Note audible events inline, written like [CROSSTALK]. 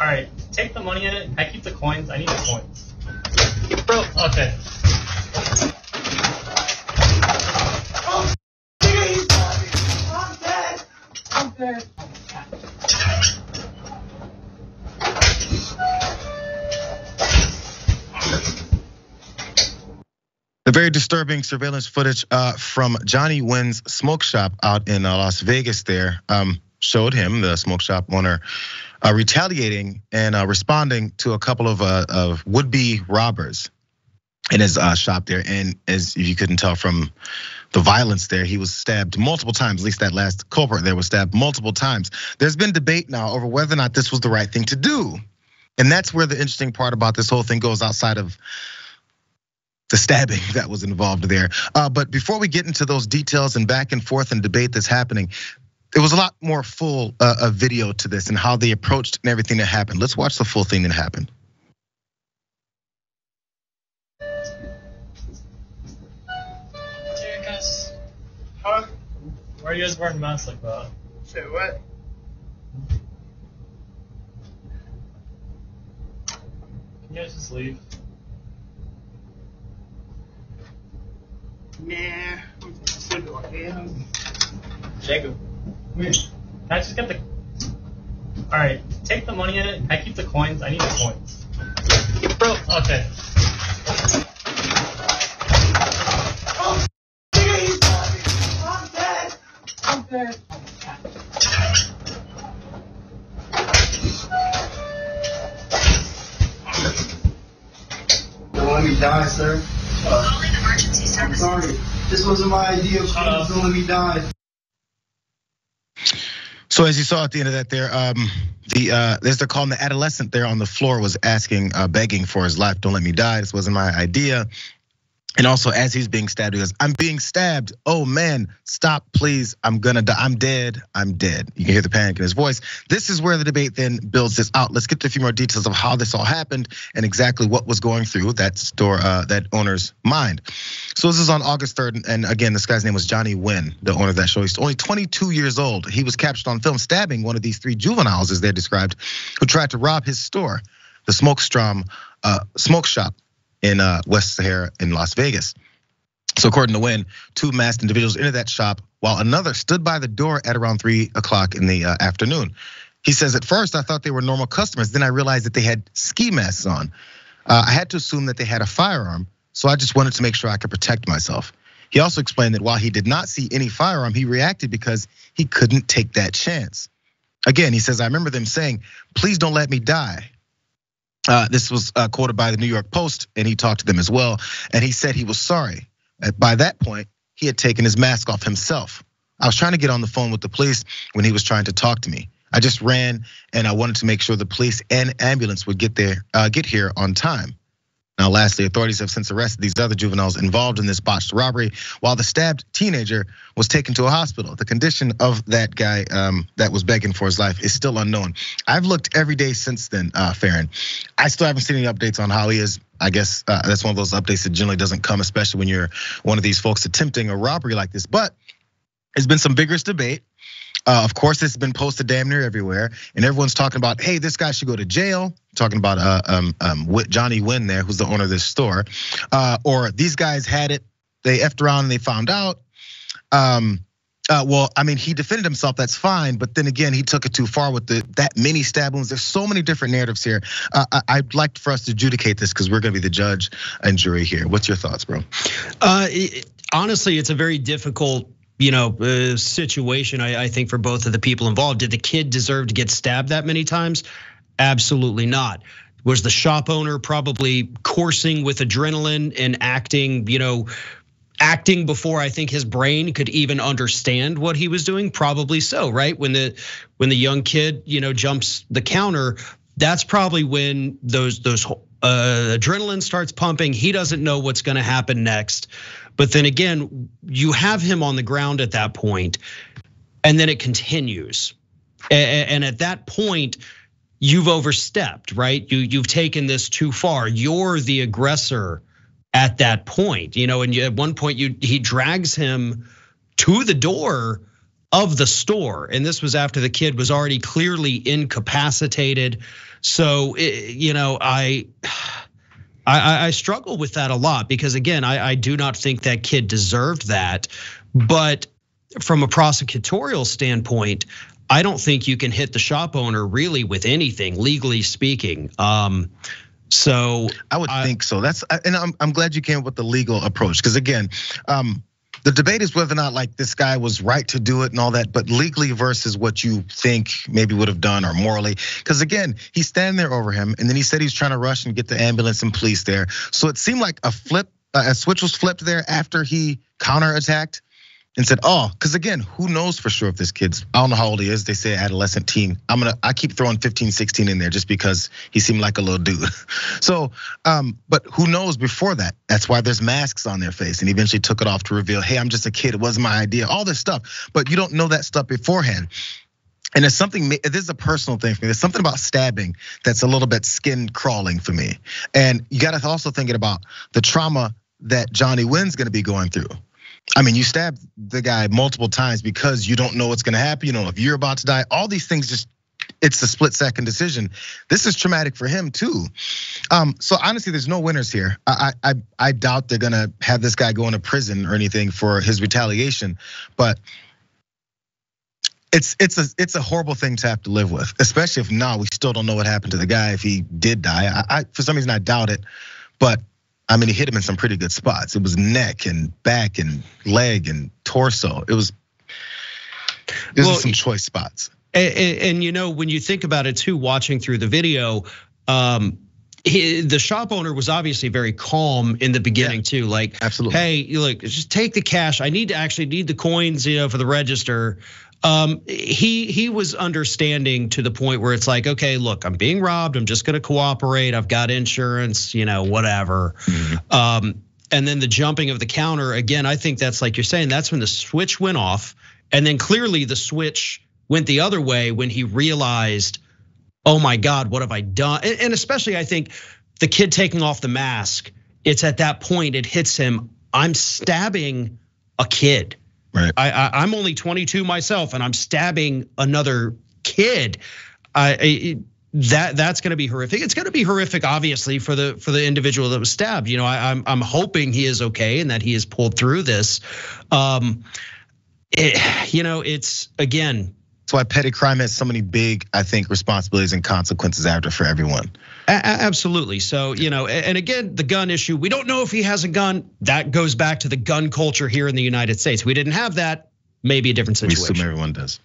All right, take the money in it. I keep the coins. I need the coins. Bro, okay. i'm dead i'm dead The very disturbing surveillance footage uh, from Johnny Nguyen's smoke shop out in uh, Las Vegas there um, showed him, the smoke shop owner, uh, retaliating and uh, responding to a couple of, uh, of would-be robbers in his uh, shop there. And as you couldn't tell from the violence there, he was stabbed multiple times. At least that last culprit there was stabbed multiple times. There's been debate now over whether or not this was the right thing to do. And that's where the interesting part about this whole thing goes outside of the stabbing [LAUGHS] that was involved there. Uh, but before we get into those details and back and forth and debate that's happening, there was a lot more full uh, video to this and how they approached and everything that happened. Let's watch the full thing that happened. Hey guys, Huh? why are you guys wearing masks like that? Say what? Can you guys just leave? Nah. What do Jacob. Wait. Can I just get the? All right, take the money in it. I keep the coins. I need the coins. Bro, okay. I'm dead. I'm dead. Don't let me die, sir. Uh, Calling emergency I'm services. sorry. This wasn't my idea. Please up. don't let me die. So as you saw at the end of that there, um, the uh, calling the adolescent there on the floor was asking, uh, begging for his life. Don't let me die. This wasn't my idea. And also, as he's being stabbed, he goes, "I'm being stabbed. Oh man, stop, please. I'm gonna die. I'm dead. I'm dead." You can hear the panic in his voice. This is where the debate then builds this out. Let's get to a few more details of how this all happened and exactly what was going through that store, uh, that owner's mind. So this is on August 3rd, and again, this guy's name was Johnny Nguyen, the owner of that show. He's only 22 years old. He was captured on film stabbing one of these three juveniles, as they're described, who tried to rob his store, the Smokestrom uh, Smoke Shop in uh, West Sahara in Las Vegas. So according to Nguyen, two masked individuals entered that shop while another stood by the door at around three o'clock in the uh, afternoon. He says, at first I thought they were normal customers. Then I realized that they had ski masks on. Uh, I had to assume that they had a firearm, so I just wanted to make sure I could protect myself. He also explained that while he did not see any firearm, he reacted because he couldn't take that chance. Again, he says, I remember them saying, please don't let me die. Uh, this was uh, quoted by the New York Post, and he talked to them as well. And he said he was sorry. Uh, By that point, he had taken his mask off himself. I was trying to get on the phone with the police when he was trying to talk to me. I just ran, and I wanted to make sure the police and ambulance would get there, get here on time. Now, lastly, authorities have since arrested these other juveniles involved in this botched robbery, while the stabbed teenager was taken to a hospital. The condition of that guy um, that was begging for his life is still unknown. I've looked every day since then, uh, Farron. I still haven't seen any updates on how he is. I guess uh, that's one of those updates that generally doesn't come, especially when you're one of these folks attempting a robbery like this. But there's been some vigorous debate. Uh, of course, it's been posted damn near everywhere, and everyone's talking about, hey, this guy should go to jail. Talking about uh, um, um, Johnny Nguyen there, who's the owner of this store, uh, or these guys had it, they effed around and they found out. Um, uh, well, I mean, he defended himself. That's fine, but then again, he took it too far with the that many stab wounds. There's so many different narratives here. Uh, I, I'd like for us to adjudicate this because we're going to be the judge and jury here. What's your thoughts, bro? Uh, it- honestly, it's a very difficult, you know, uh, situation. I, I think for both of the people involved. Did the kid deserve to get stabbed that many times? Absolutely not. Was the shop owner probably coursing with adrenaline and acting, you know, acting before I think his brain could even understand what he was doing? Probably so, right? When the when the young kid, you know, jumps the counter, that's probably when those those uh, adrenaline starts pumping. He doesn't know what's going to happen next. But then again, you have him on the ground at that point, and then it continues. And at that point, you've overstepped, right? You you've taken this too far. You're the aggressor at that point, you know. And you, at one point, you he drags him to the door of the store. And this was after the kid was already clearly incapacitated. So, eh, you know, I. I, I, struggle with that a lot because again, I, I do not think that kid deserved that. But from a prosecutorial standpoint, I don't think you can hit the shop owner really with anything, legally speaking. Um, so I would I, think so. That's and I'm I'm glad you came up with the legal approach because again, um, the debate is whether or not like this guy was right to do it and all that, but legally versus what you think maybe would have done or morally. Because again, he's standing there over him, and then he said he's trying to rush and get the ambulance and police there. So it seemed like a flip, a switch was flipped there after he counterattacked and said, "Oh, because again, who knows for sure if this kid's I don't know how old he is. They say adolescent teen. I'm gonna I keep throwing 15, 16 in there just because he seemed like a little dude. [LAUGHS] so, um, but who knows before that? That's why there's masks on their face, and eventually took it off to reveal, hey, I'm just a kid. It wasn't my idea. All this stuff, but you don't know that stuff beforehand. And it's something, this is a personal thing for me. There's something about stabbing that's a little bit skin crawling for me. And you gotta also thinking about the trauma that Johnny Nguyen's gonna be going through. I mean, you stab the guy multiple times because you don't know what's gonna happen. You don't know, if you're about to die, all these things just it's a split second decision. This is traumatic for him too. Um, so honestly, there's no winners here. I, I I doubt they're gonna have this guy go into prison or anything for his retaliation, but it's it's a it's a horrible thing to have to live with, especially if now we still don't know what happened to the guy if he did die. I, I for some reason I doubt it, but I mean, he hit him in some pretty good spots. It was neck and back and leg and torso. It was, these well, some choice spots. And, and, and, you know, when you think about it too, watching through the video, um, he, the shop owner was obviously very calm in the beginning yeah, too. Like, absolutely. Hey, look, just take the cash. I need to actually need the coins, you know, for the register. Um, he he was understanding to the point where it's like, okay, look, I'm being robbed. I'm just going to cooperate. I've got insurance, you know, whatever. Mm-hmm. Um, and then the jumping of the counter again. I think that's like you're saying. That's when the switch went off, and then clearly the switch went the other way when he realized, oh my God, what have I done? And especially, I think the kid taking off the mask. It's at that point it hits him. I'm stabbing a kid. Right. I, am only 22 myself, and I'm stabbing another kid. I, that that's going to be horrific. It's going to be horrific, obviously, for the for the individual that was stabbed. You know, I, am I'm, I'm hoping he is okay and that he has pulled through this. Um, it, you know, it's again. Why petty crime has so many big, I think, responsibilities and consequences after for everyone. Absolutely. So, you know, and again, the gun issue, we don't know if he has a gun. That goes back to the gun culture here in the United States. We didn't have that, maybe a different situation. We assume everyone does.